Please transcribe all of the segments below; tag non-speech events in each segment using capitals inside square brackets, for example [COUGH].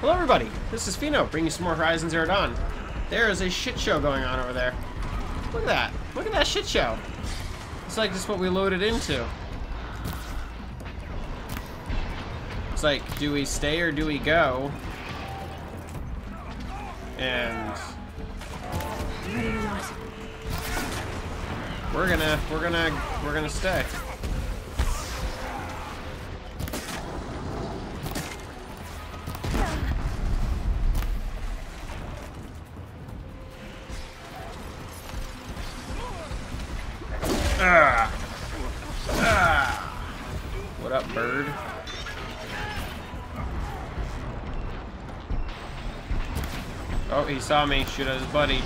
Hello everybody, this is Pheno, bringing you some more Horizon Zero Dawn. There is a shit show going on over there. Look at that. Look at that shit show. It's like just what we loaded into. It's like, do we stay or do we go? And we're gonna, we're gonna, we're gonna stay. Saw me shoot at his buddy.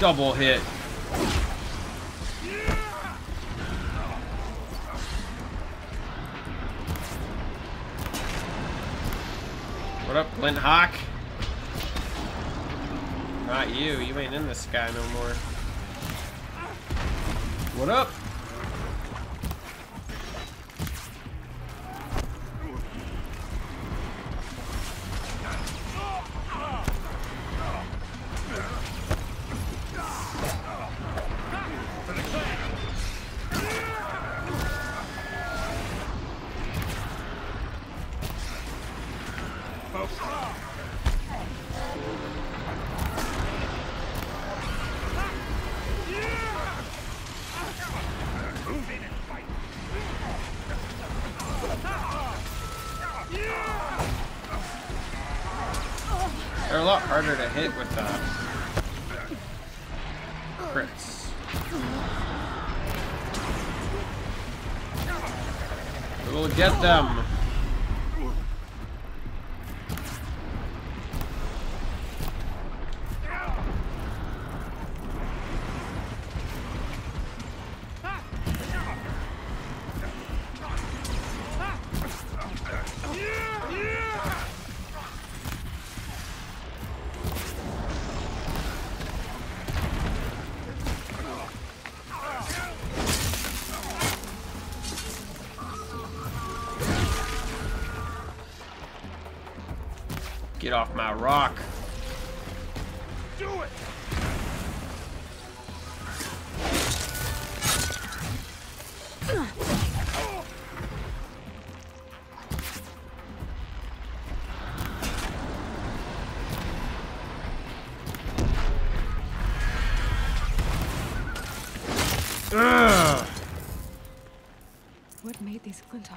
Double hit. What up, Glinthawk? Not you. You ain't in this guy no more. What up? A lot harder to hit with uh, crits. We'll get them.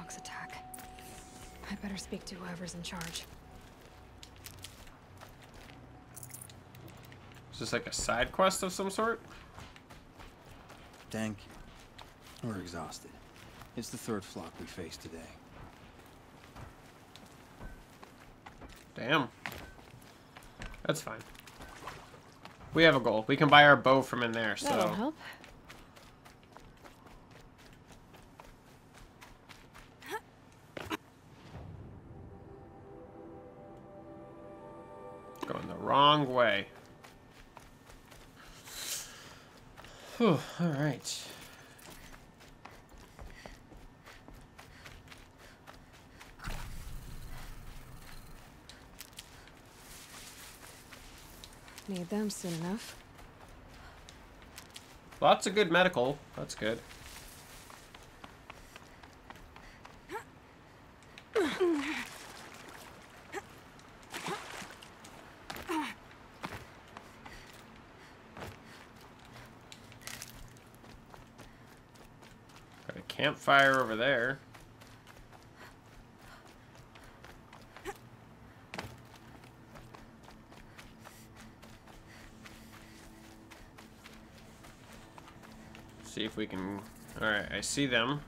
These Glinthawks attack? I better speak to whoever's in charge. Is this like a side quest of some sort? Thank you. We're exhausted. It's the third flock we face today. Damn. That's fine. We have a goal. We can buy our bow from in there, so. That'll help. Wrong way. Whew, alright. Need them soon enough. Lots of good medical. That's good. Got a campfire over there. See if we can. Alright, I see them.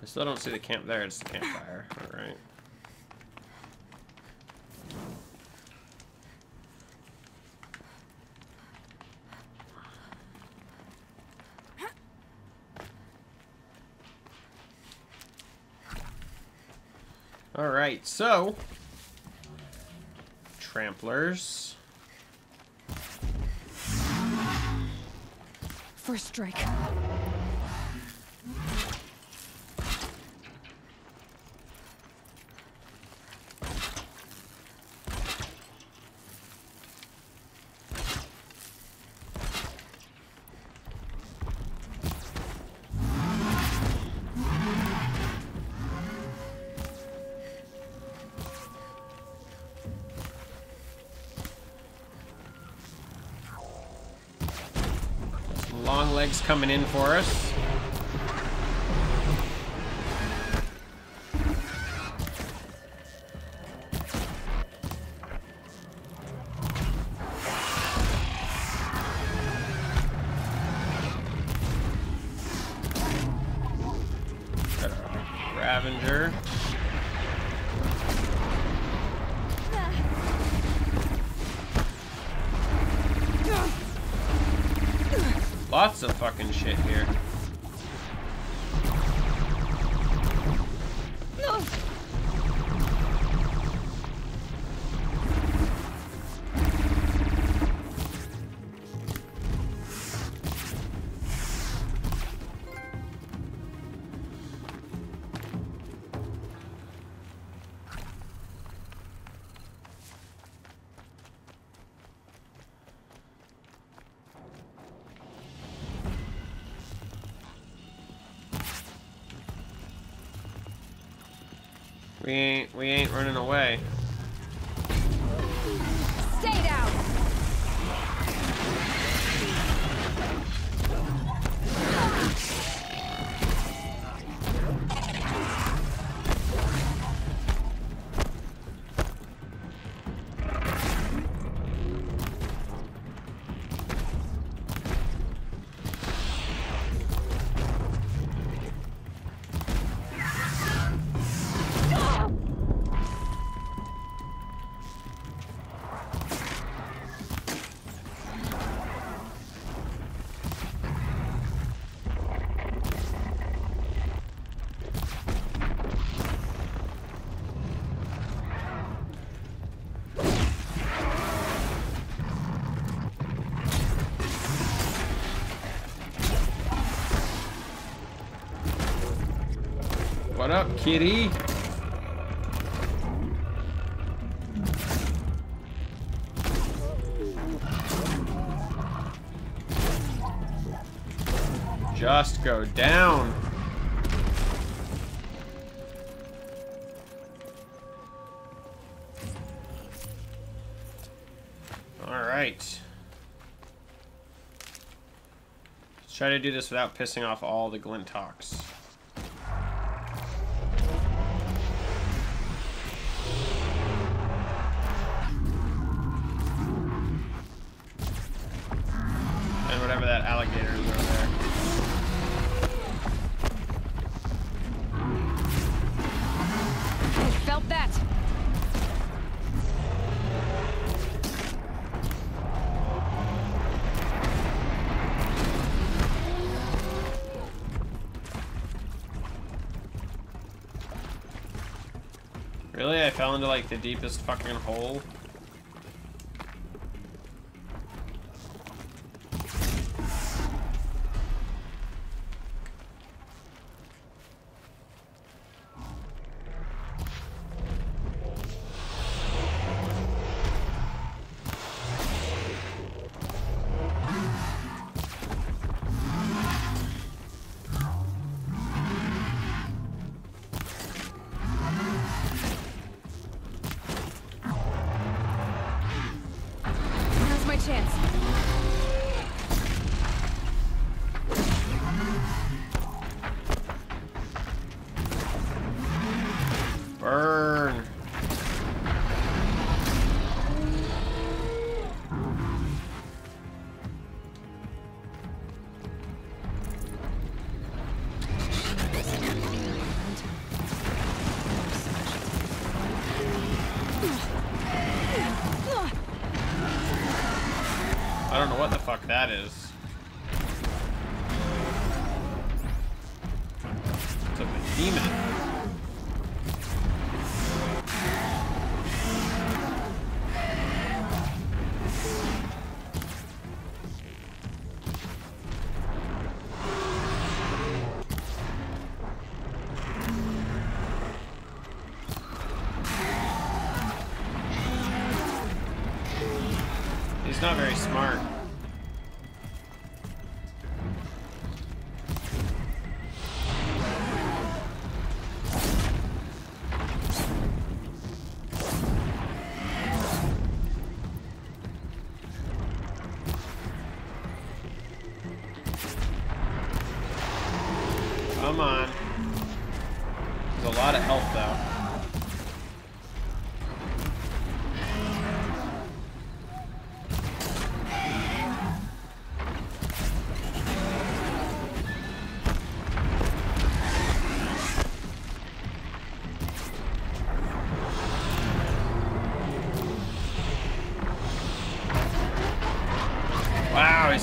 I still don't see the camp there, it's the campfire. Alright. Alright, so... Tramplers. First strike. Long legs coming in for us. Kitty? Just go down. All right. Let's try to do this without pissing off all the Glinthawks. Like the deepest fucking hole? Know what the fuck that is. It's a behemoth.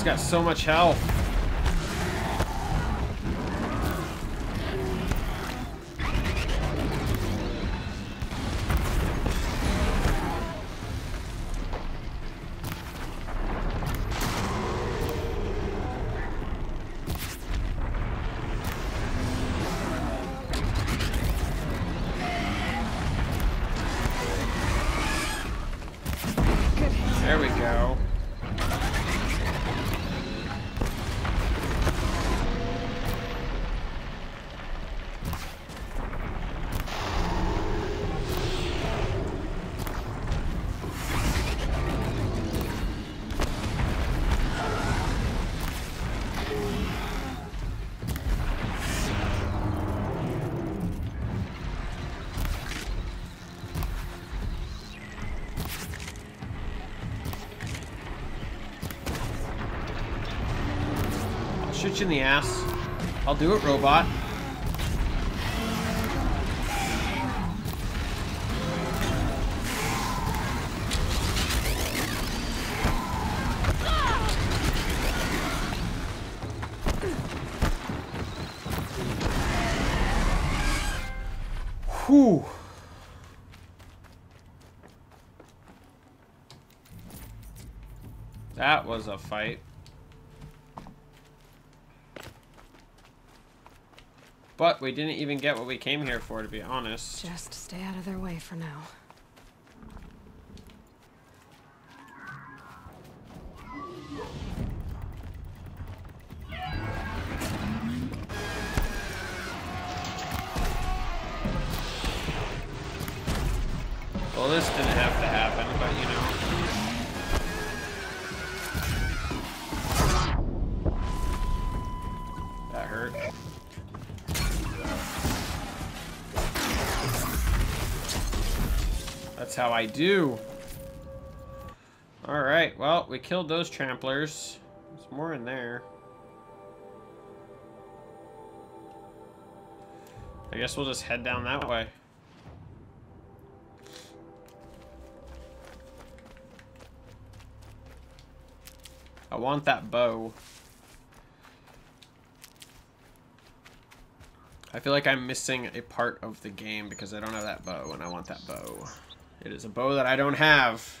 Got so much health. Shoot you in the ass. I'll do it, robot. Whew. That was a fight. But we didn't even get what we came here for, to be honest. Just stay out of their way for now. That's how I do. Alright, well, we killed those tramplers. There's more in there. I guess we'll just head down that way. I want that bow. I feel like I'm missing a part of the game because I don't have that bow, and I want that bow. It is a bow that I don't have.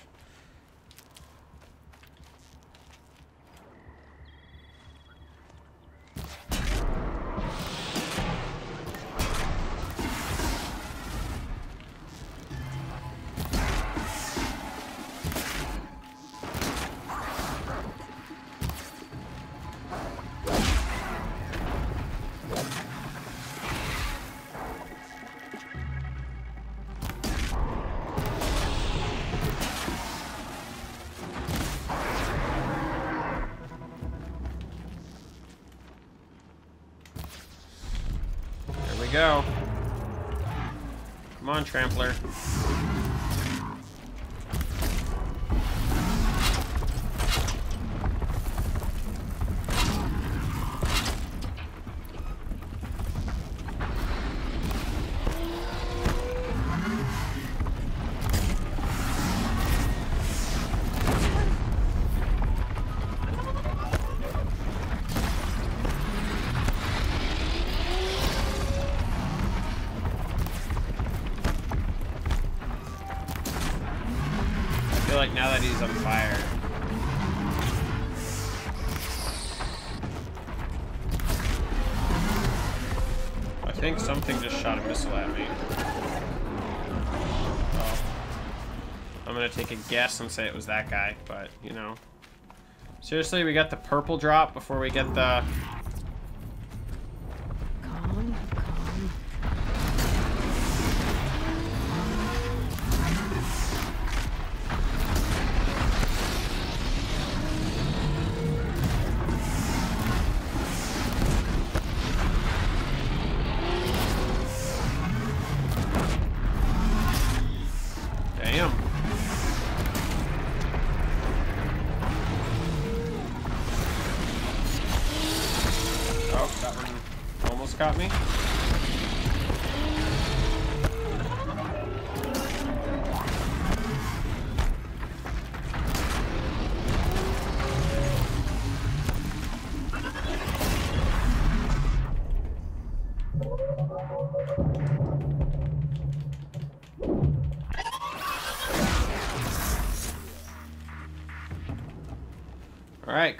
Go. Come on, Trampler. Guess and say it was that guy, but you know. Seriously, we got the purple drop before we get the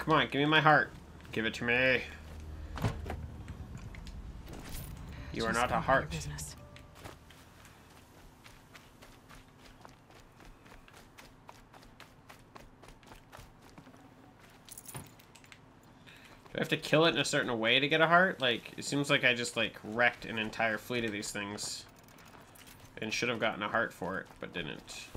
come on, give me my heart. Give it to me. You are not a heart. business. Do I have to kill it in a certain way to get a heart? Like, it seems like I just, like, wrecked an entire fleet of these things. And should have gotten a heart for it, but didn't.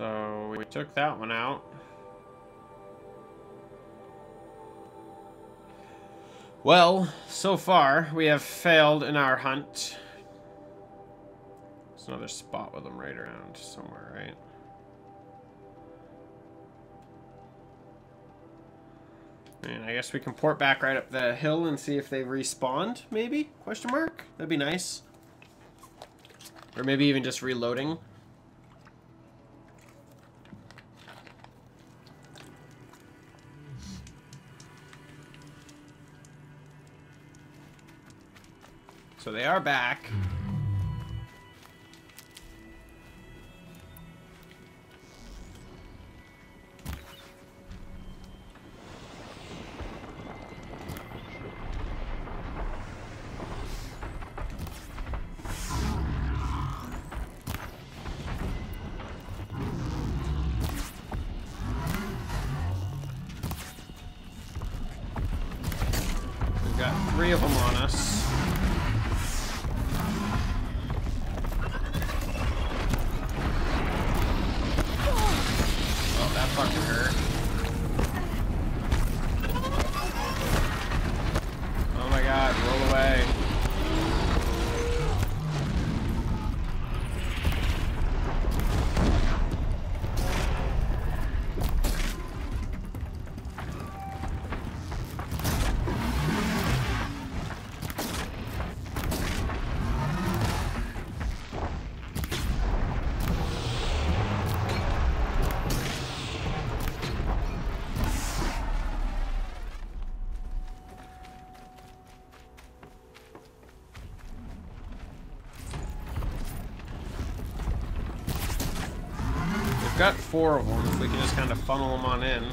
So, we took that one out. Well, so far, we have failed in our hunt. There's another spot with them right around somewhere, right? And I guess we can port back right up the hill and see if they respawned, maybe? Question mark? That'd be nice. Or maybe even just reloading. So they are back. We've got three of them on us. Four of them. If we can just kind of funnel them on in.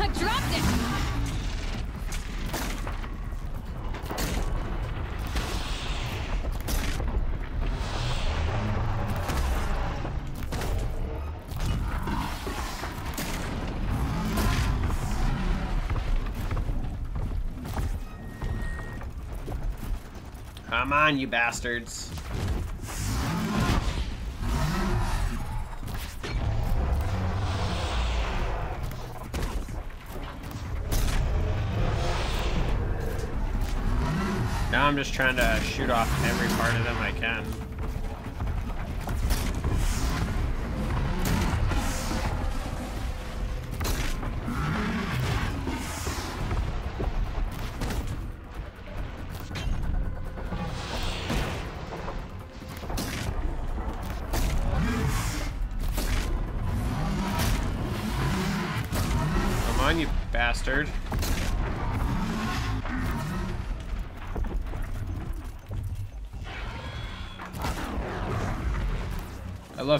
I dropped it! Come on, you bastards. Now I'm just trying to shoot off every part of them I can.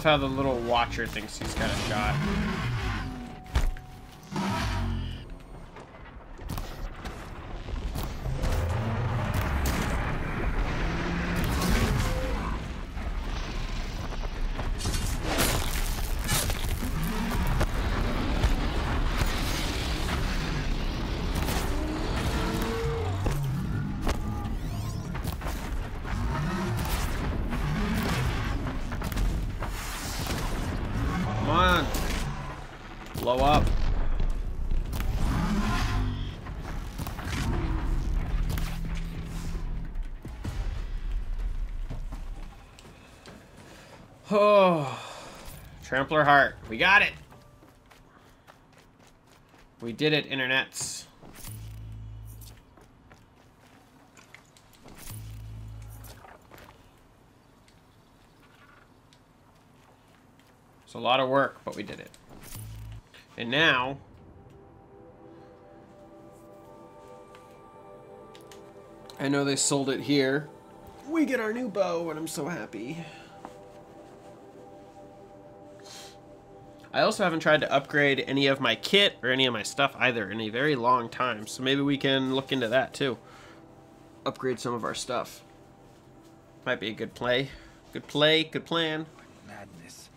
How the little watcher thinks he's got a shot. Oh. [SIGHS] Trampler Heart. We got it. We did it, internets. It's a lot of work, but we did it. And now... I know they sold it here. We get our new bow, and I'm so happy. I also haven't tried to upgrade any of my kit or any of my stuff either in a very long time, so maybe we can look into that too. Upgrade some of our stuff. Might be a good play. Good play, good plan. Madness.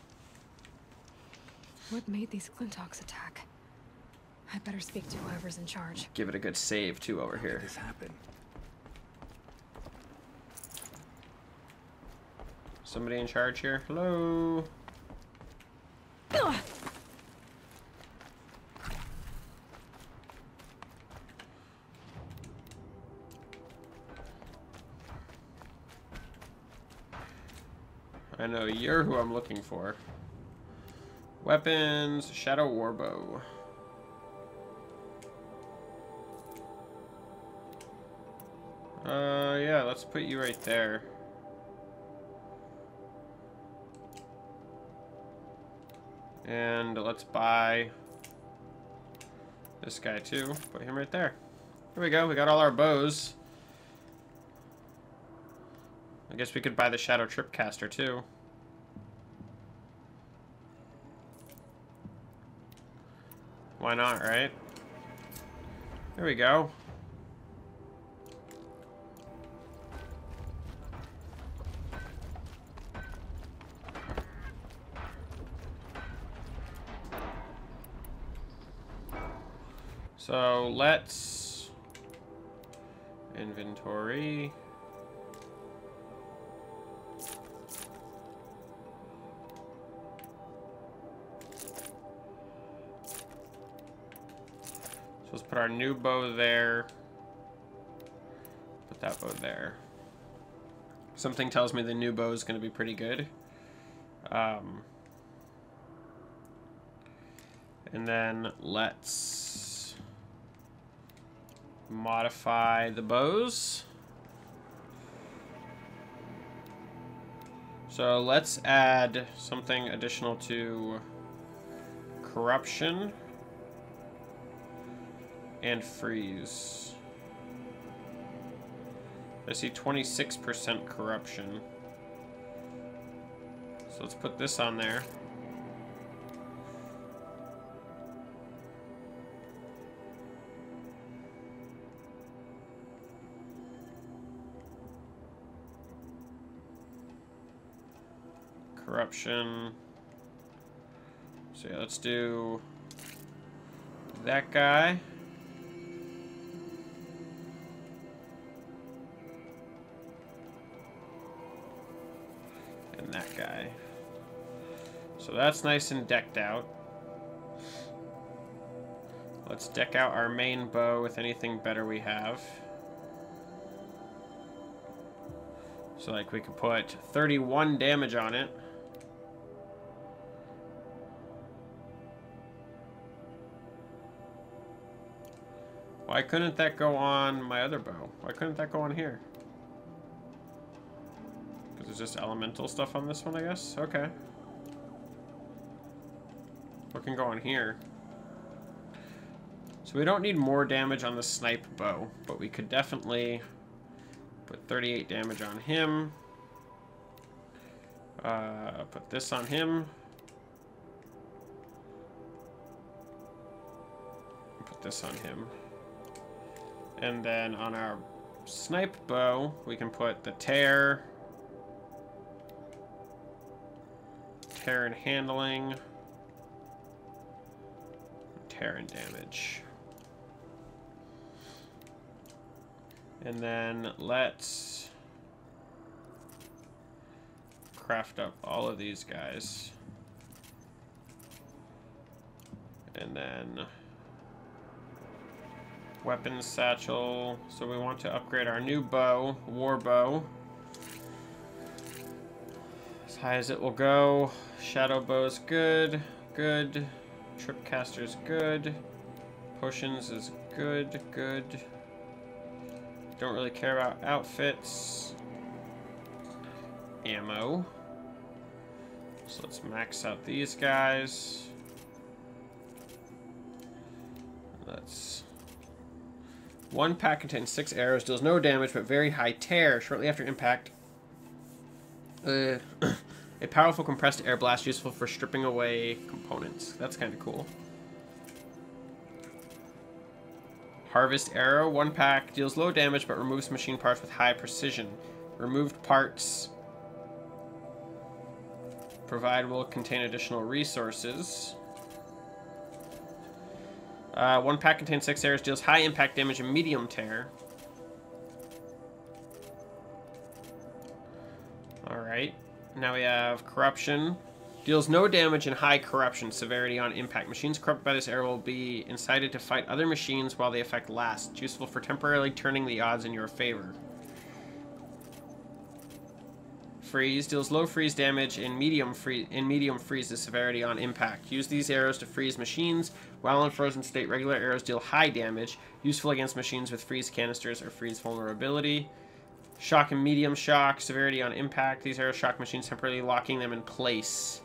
What made these Glinthawks attack? I better speak to whoever's in charge. Give it a good save too over here. This happened. Somebody in charge here? Hello? I know you're who I'm looking for. Weapons, Shadow Warbow. Uh, yeah, let's put you right there. And let's buy this guy too. Put him right there. Here we go. We got all our bows. I guess we could buy the Shadow Tripcaster too. Why not, right? There we go. So let's inventory. So let's put our new bow there. Put that bow there. Something tells me the new bow is going to be pretty good. Um, and then let's modify the bows. So let's add something additional to corruption and freeze. I see 26% corruption. So let's put this on there. Corruption. So yeah, let's do that guy. And that guy. So that's nice and decked out. Let's deck out our main bow with anything better we have. So like we could put 31 damage on it. Why couldn't that go on my other bow? Why couldn't that go on here? Because it's just elemental stuff on this one, I guess? Okay. What can go on here? So we don't need more damage on the snipe bow, but we could definitely put 38 damage on him. Uh, put this on him. Put this on him. And then on our snipe bow, we can put the tear. Tear and handling. Tear and damage. And then let's craft up all of these guys. And then weapons satchel. So we want to upgrade our new bow, war bow. As high as it will go. Shadow bow's good, good. Tripcaster's good. Potions is good, good. Don't really care about outfits. Ammo. So let's max out these guys. Let's... One pack contains six arrows, deals no damage, but very high tear. Shortly after impact, uh, [COUGHS] a powerful compressed air blast useful for stripping away components. That's kind of cool. Harvest Arrow, one pack, deals low damage but removes machine parts with high precision. Removed parts provide will contain additional resources. Uh, one pack contains six arrows, deals high impact damage and medium tear. Alright. Now we have Corruption. Deals no damage and high corruption severity on impact. Machines corrupted by this arrow will be incited to fight other machines while the effect lasts. Useful for temporarily turning the odds in your favor. Freeze deals low freeze damage and medium freeze in medium freeze severity on impact. Use these arrows to freeze machines. While in frozen state, regular arrows deal high damage, useful against machines with freeze canisters or freeze vulnerability. Shock and medium shock severity on impact. These arrows shock machines temporarily locking them in place.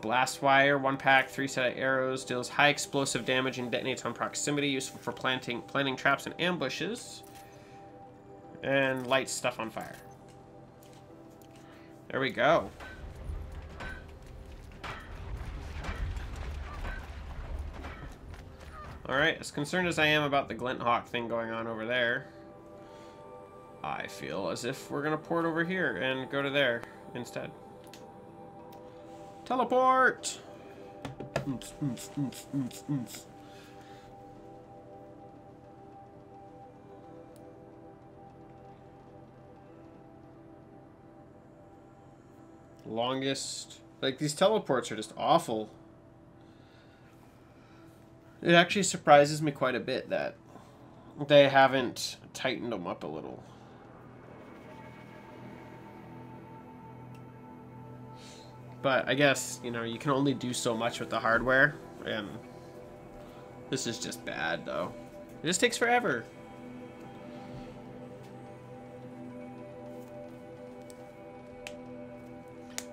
Blast wire, one pack, three set of arrows, deals high explosive damage and detonates on proximity, useful for planting planting traps and ambushes. And light stuff on fire. There we go. Alright, as concerned as I am about the Glinthawk thing going on over there, I feel as if we're gonna port over here and go to there instead. Teleport! Longest... Like, these teleports are just awful. It actually surprises me quite a bit that they haven't tightened them up a little. But I guess, you know, you can only do so much with the hardware, and this is just bad, though. It just takes forever.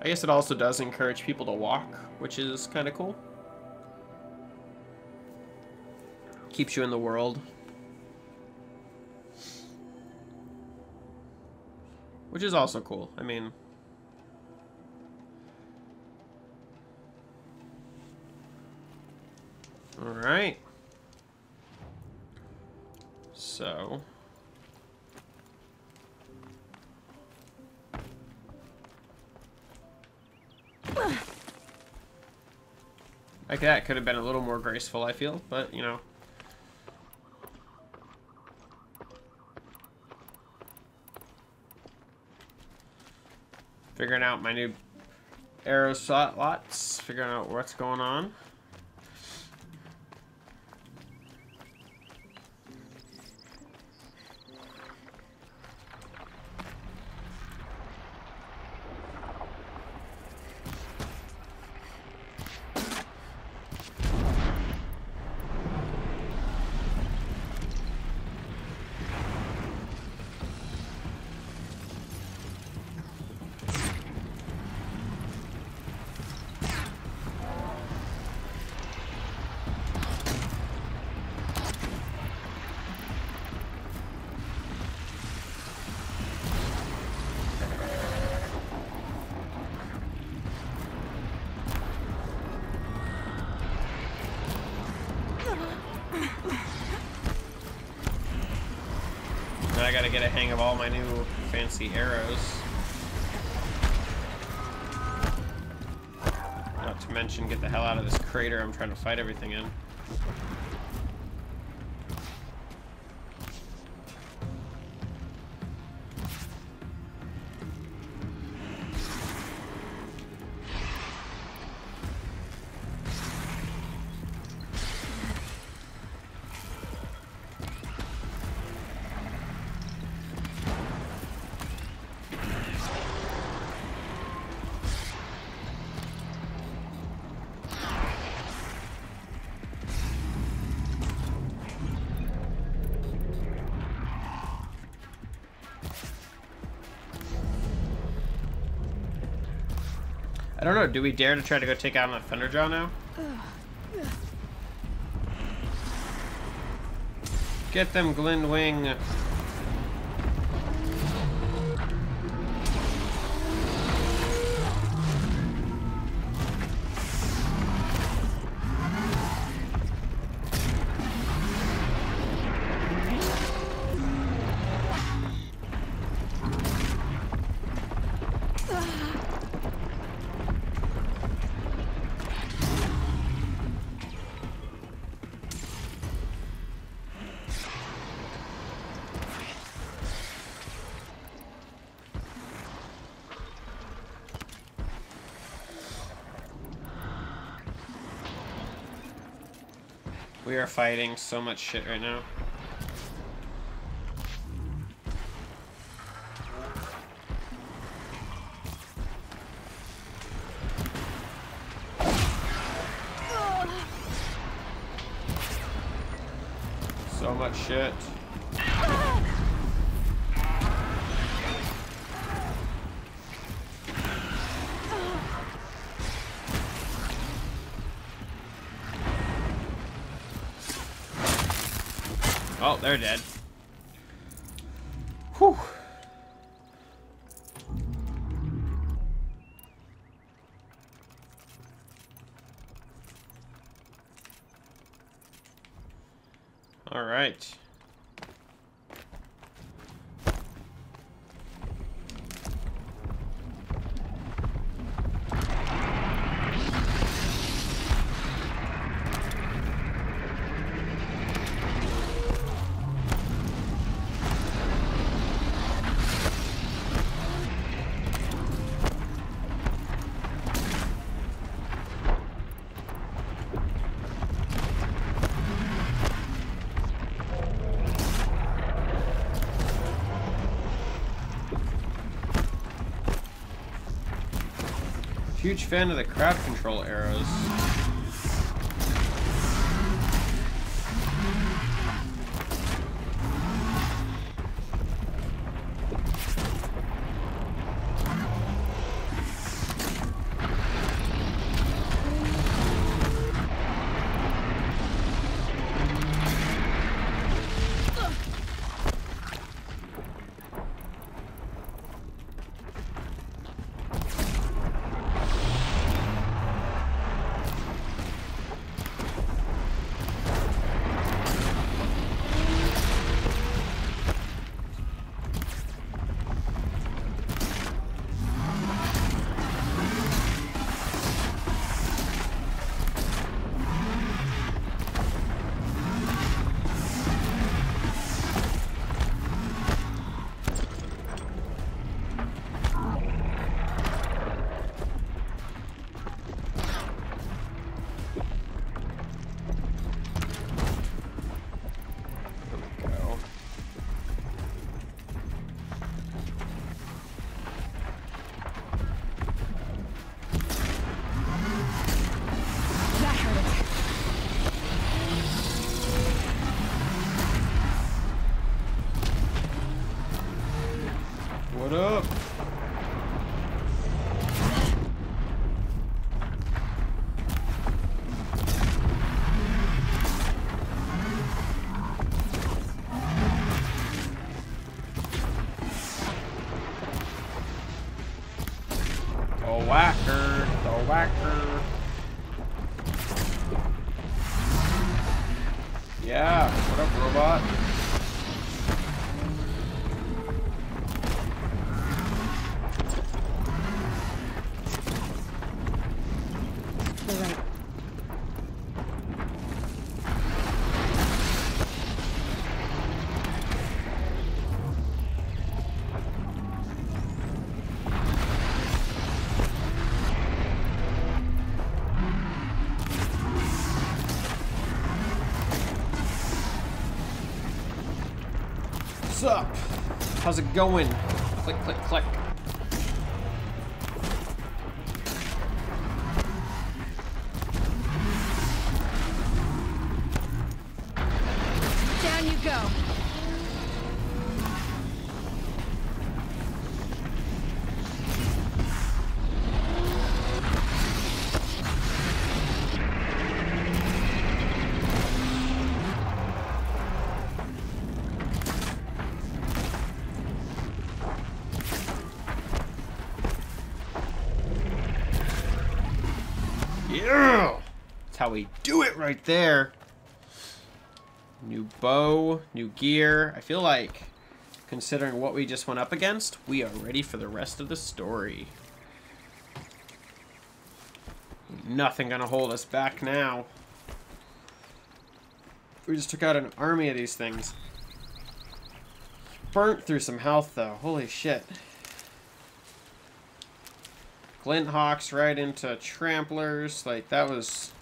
I guess it also does encourage people to walk, which is kind of cool. Keeps you in the world. Which is also cool. I mean... Alright. So... That could have been a little more graceful, I feel, but, you know. Figuring out my new arrow slot lots, figuring out what's going on. Hang of all my new fancy arrows. Not to mention get the hell out of this crater I'm trying to fight everything in. I don't know, do we dare to try to go take out that Thunderjaw now? Get them, Glintwing! We are fighting so much shit right now. So much shit. They're dead. Huge fan of the crowd control arrows. How's it going? Click, click, click. Down you go. Do it right there. New bow, new gear. I feel like, considering what we just went up against, we are ready for the rest of the story. Nothing gonna hold us back now. We just took out an army of these things. Burnt through some health, though. Holy shit. Glinthawks right into Tramplers. Like, that was...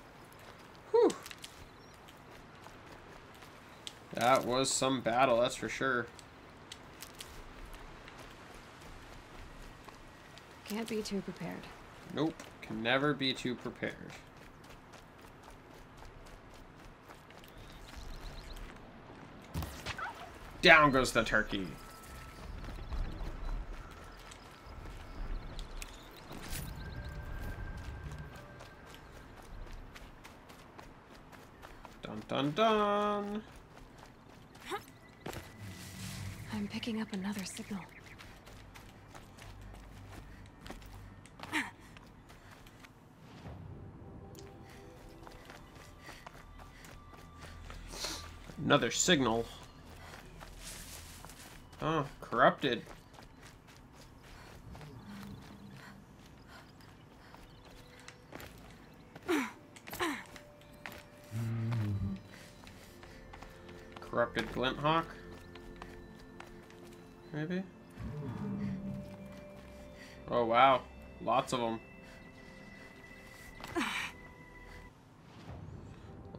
Whew. That was some battle, that's for sure. Can't be too prepared. Nope. Can never be too prepared. Down goes the turkey. Dun dun. I'm picking up another signal. Another signal. Oh, corrupted. Corrupted Glinthawk? Maybe? Oh wow, lots of them.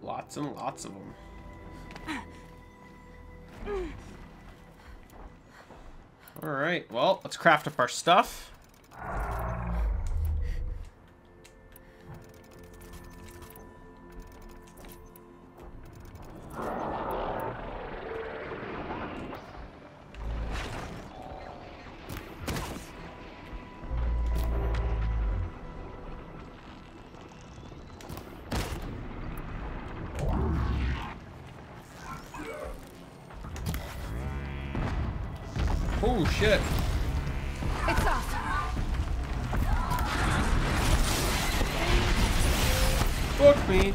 Lots and lots of them. Alright, well, let's craft up our stuff. Oh shit. It's off. Fuck me.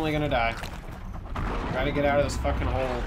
Definitely gonna die. Gotta get out of this fucking hole.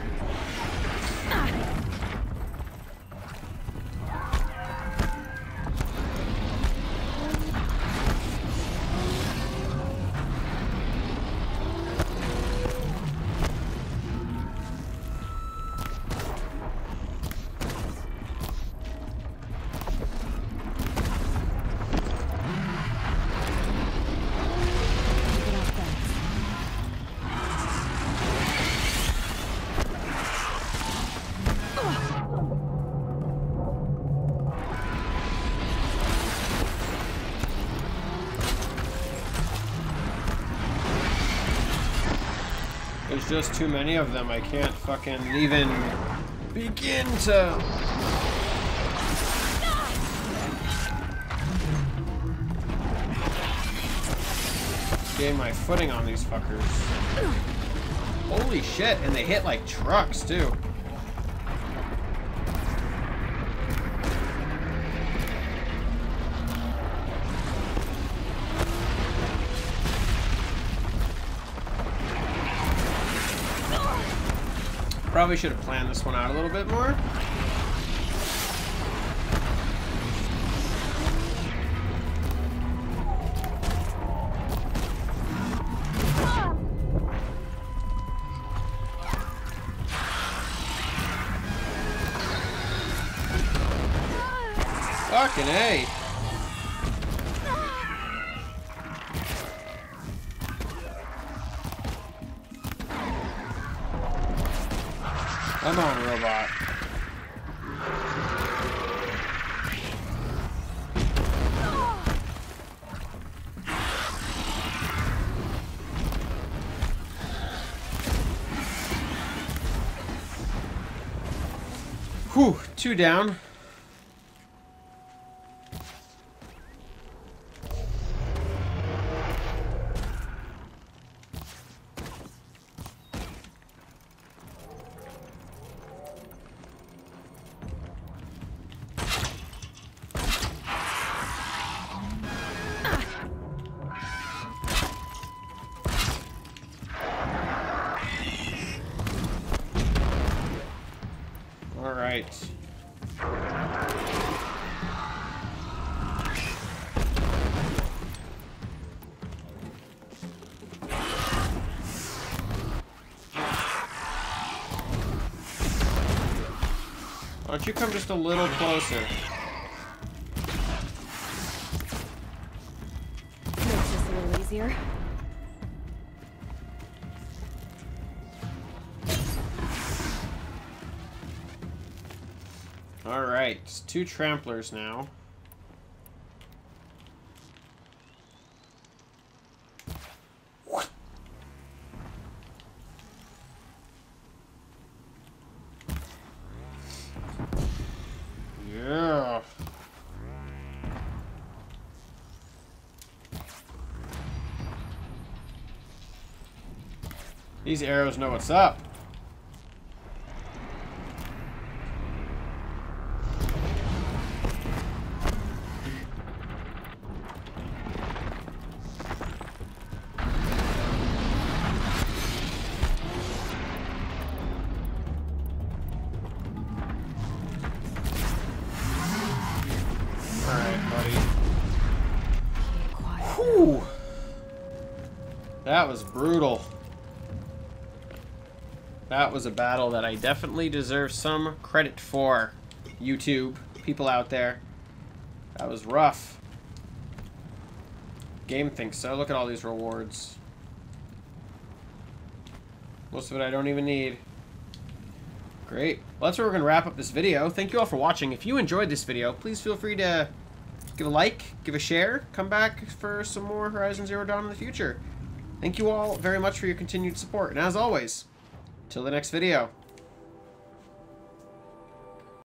There's just too many of them. I can't fucking even begin to. Gain my footing on these fuckers. Holy shit, and they hit like trucks too. Probably should have planned this one out a little bit more. Robot. Whew, two down. Just a little closer? Makes this a little easier. All right, two tramplers now. Yeah. These arrows know what's up. Alright, buddy. Keep That was brutal. That was a battle that I definitely deserve some credit for. YouTube, people out there. That was rough. Game thinks so. Look at all these rewards. Most of it I don't even need. Great. Well, that's where we're going to wrap up this video. Thank you all for watching. If you enjoyed this video, please feel free to give a like, give a share, come back for some more Horizon Zero Dawn in the future. Thank you all very much for your continued support. And as always, till the next video.